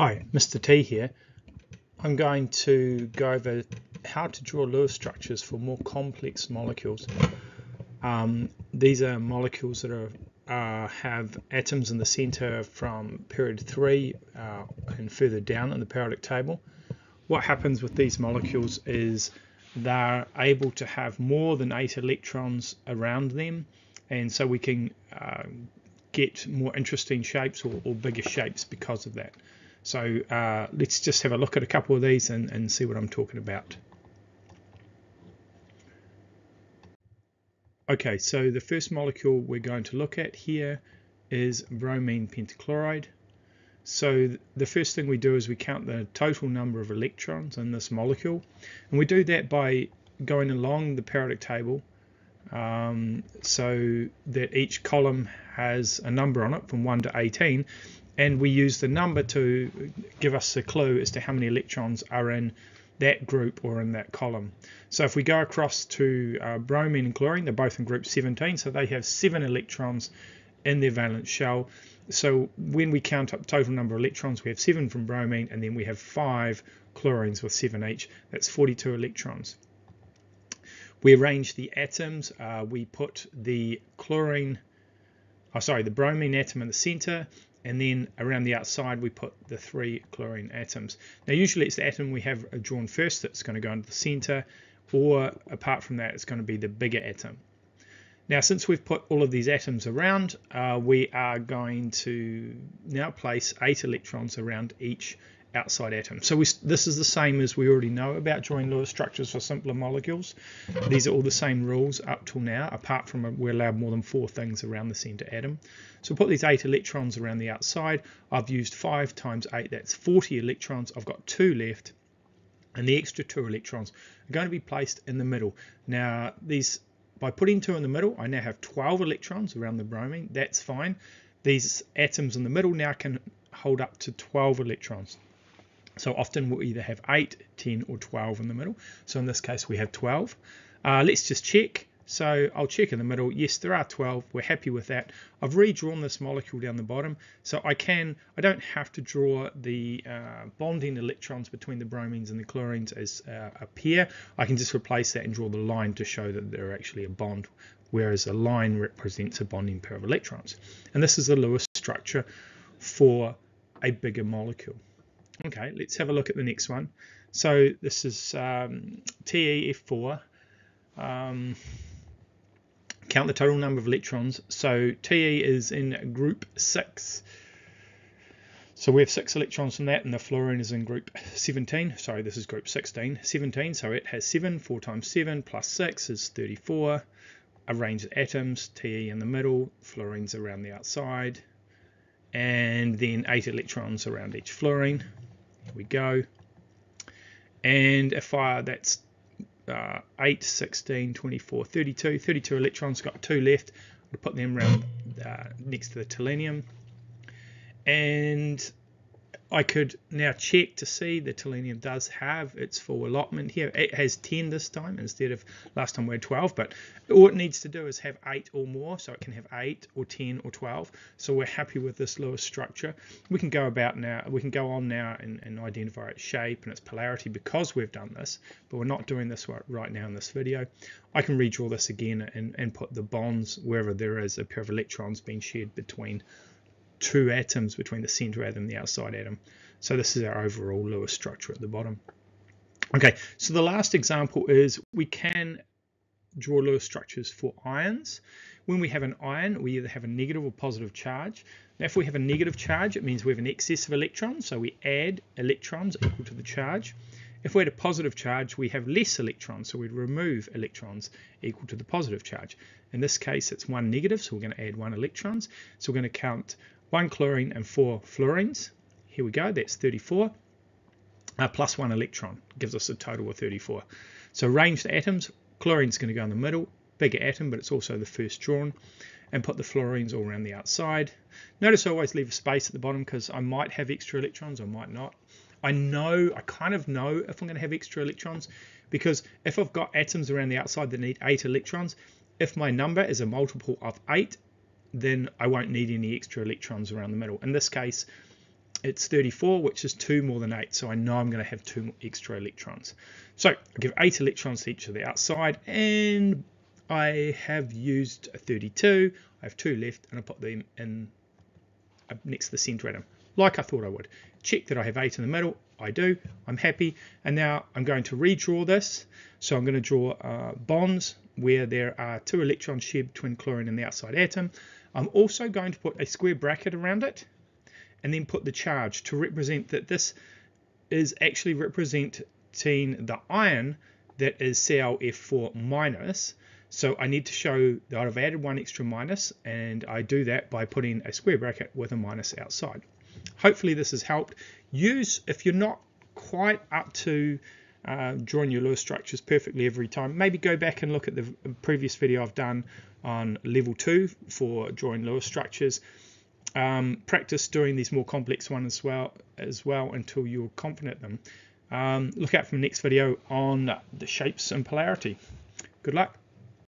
Hi, Mr. T here. I'm going to go over how to draw Lewis structures for more complex molecules. Um, these are molecules that are, uh, have atoms in the center from period 3 uh, and further down in the periodic table. What happens with these molecules is they're able to have more than 8 electrons around them and so we can uh, get more interesting shapes or, or bigger shapes because of that. So uh, let's just have a look at a couple of these and, and see what I'm talking about. Okay, so the first molecule we're going to look at here is bromine pentachloride. So the first thing we do is we count the total number of electrons in this molecule. And we do that by going along the periodic table um, so that each column has a number on it from 1 to 18 and we use the number to give us a clue as to how many electrons are in that group or in that column. So if we go across to uh, bromine and chlorine, they're both in group 17, so they have seven electrons in their valence shell. So when we count up total number of electrons, we have seven from bromine, and then we have five chlorines with seven each. That's 42 electrons. We arrange the atoms. Uh, we put the chlorine, oh, sorry, the bromine atom in the center, and then around the outside we put the three chlorine atoms. Now usually it's the atom we have drawn first that's going to go into the center or apart from that it's going to be the bigger atom. Now since we've put all of these atoms around uh, we are going to now place eight electrons around each outside atom. So we, this is the same as we already know about drawing Lewis structures for simpler molecules. These are all the same rules up till now, apart from uh, we're allowed more than four things around the center atom. So put these eight electrons around the outside. I've used five times eight, that's 40 electrons. I've got two left, and the extra two electrons are going to be placed in the middle. Now, these by putting two in the middle, I now have 12 electrons around the bromine. That's fine. These atoms in the middle now can hold up to 12 electrons. So often we'll either have 8, 10 or 12 in the middle. So in this case we have 12. Uh, let's just check. So I'll check in the middle. Yes, there are 12. We're happy with that. I've redrawn this molecule down the bottom. So I can, I don't have to draw the uh, bonding electrons between the bromines and the chlorines as uh, a pair. I can just replace that and draw the line to show that they're actually a bond, whereas a line represents a bonding pair of electrons. And this is the Lewis structure for a bigger molecule. Okay, let's have a look at the next one. So this is um, TeF4. Um, count the total number of electrons. So Te is in group 6. So we have 6 electrons from that, and the fluorine is in group 17. Sorry, this is group 16. 17, so it has 7. 4 times 7 plus 6 is 34. Arrange atoms, Te in the middle, fluorine's around the outside, and then 8 electrons around each fluorine. Here we go. And if I, that's uh, 8, 16, 24, 32, 32 electrons, got two left. I'll put them around uh, next to the tellurium. And I could now check to see the tellurium does have its full allotment here. It has 10 this time instead of last time we had 12, but all it needs to do is have 8 or more, so it can have 8 or 10 or 12. So we're happy with this Lewis structure. We can go about now, we can go on now and, and identify its shape and its polarity because we've done this, but we're not doing this right now in this video. I can redraw this again and, and put the bonds wherever there is a pair of electrons being shared between two atoms between the center atom and the outside atom. So this is our overall Lewis structure at the bottom. Okay, so the last example is we can draw Lewis structures for ions. When we have an ion, we either have a negative or positive charge. Now, if we have a negative charge, it means we have an excess of electrons, so we add electrons equal to the charge. If we had a positive charge, we have less electrons, so we'd remove electrons equal to the positive charge. In this case, it's one negative, so we're going to add one electrons. So we're going to count one chlorine and four fluorines. Here we go, that's 34. Uh, plus one electron gives us a total of 34. So arrange the atoms. Chlorine's going to go in the middle, bigger atom, but it's also the first drawn. And put the fluorines all around the outside. Notice I always leave a space at the bottom because I might have extra electrons, I might not. I know, I kind of know if I'm going to have extra electrons because if I've got atoms around the outside that need 8 electrons, if my number is a multiple of 8, then I won't need any extra electrons around the middle. In this case, it's 34, which is 2 more than 8, so I know I'm going to have 2 extra electrons. So I give 8 electrons to each of the outside, and I have used 32. I have 2 left, and I put them in next to the center atom, like I thought I would. Check that I have 8 in the middle. I do. I'm happy. And now I'm going to redraw this. So I'm going to draw uh, bonds where there are two electrons shared between chlorine and the outside atom. I'm also going to put a square bracket around it and then put the charge to represent that this is actually representing the ion that is ClF4 minus. So I need to show that I've added one extra minus and I do that by putting a square bracket with a minus outside. Hopefully this has helped. Use, if you're not quite up to uh, drawing your Lewis structures perfectly every time, maybe go back and look at the previous video I've done on level 2 for drawing Lewis structures um, practice doing these more complex ones as well as well until you're confident at them. Um, look out for the next video on the shapes and polarity. Good luck.